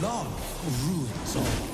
Love ruins all.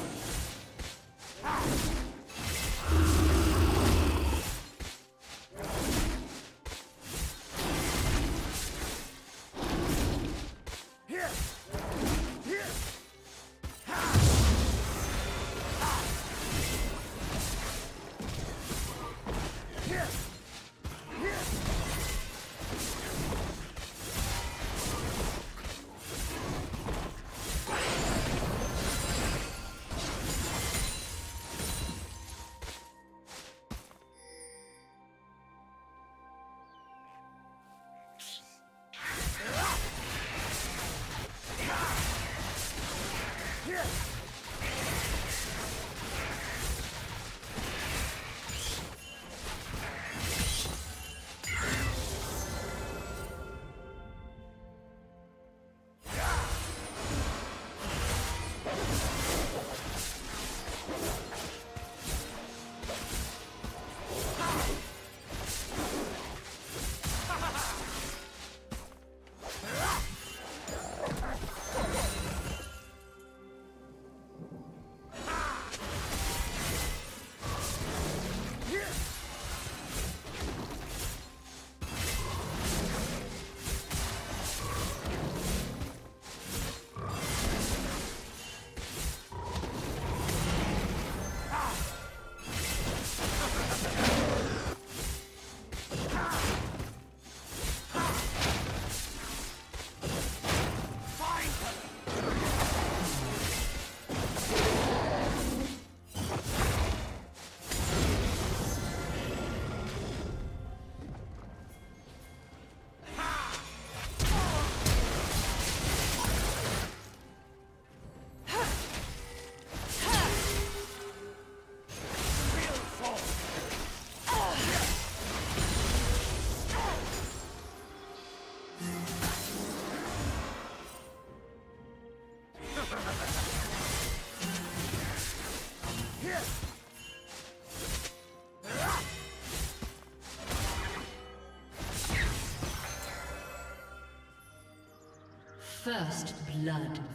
First blood.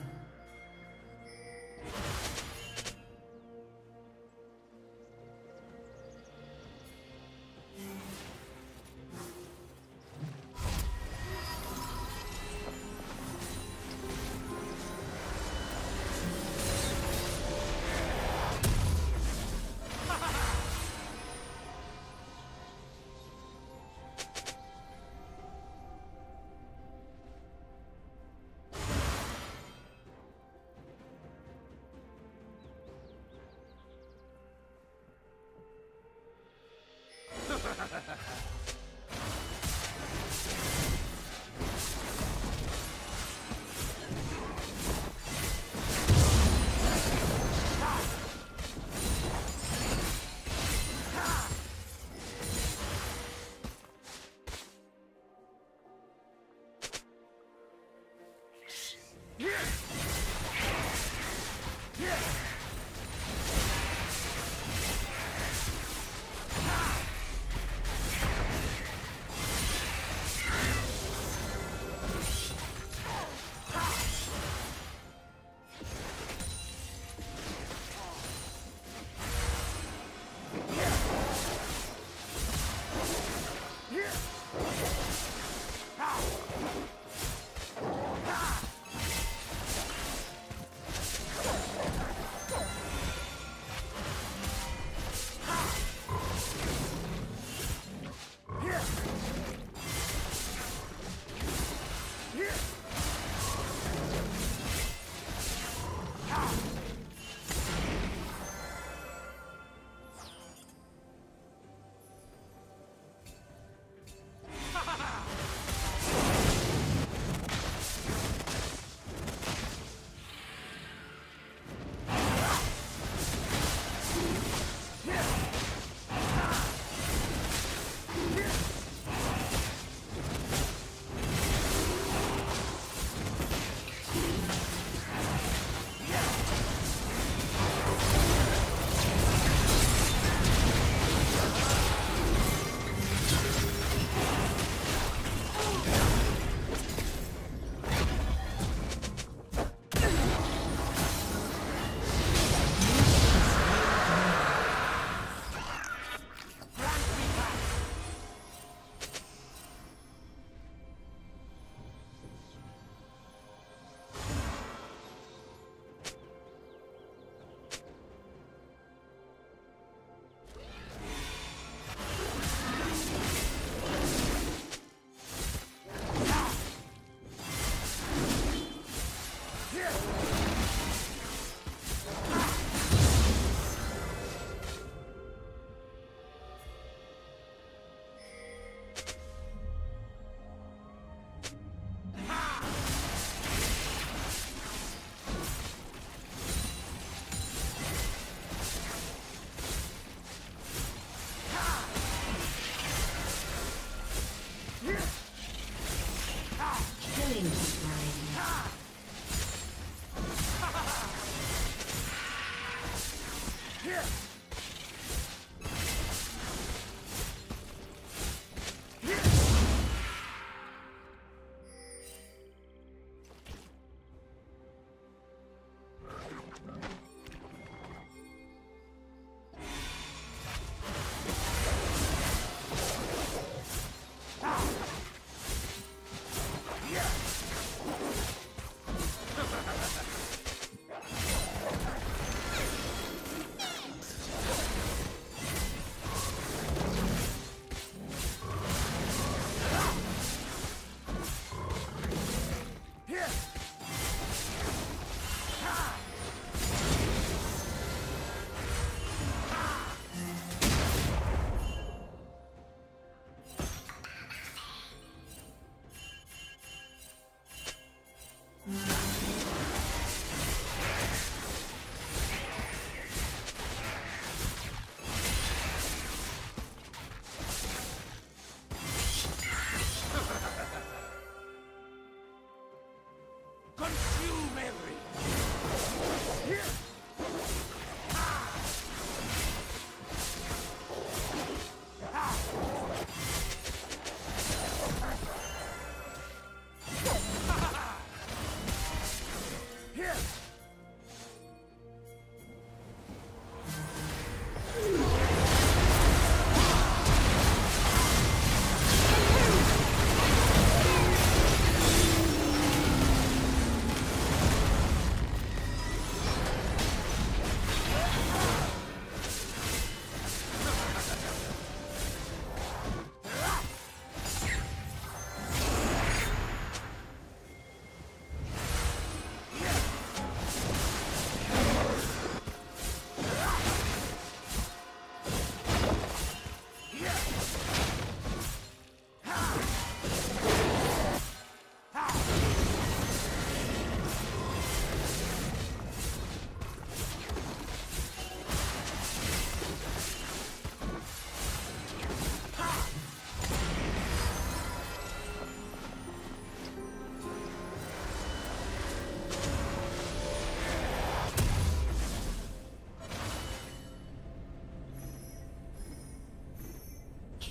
Ha ha ha ha!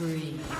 Killing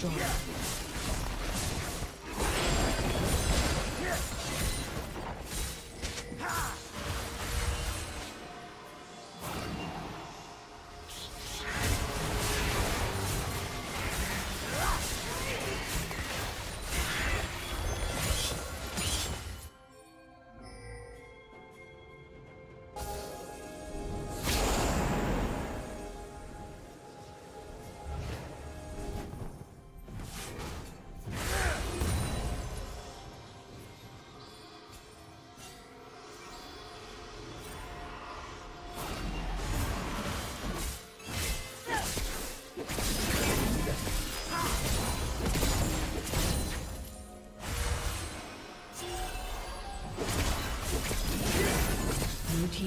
Destroyed.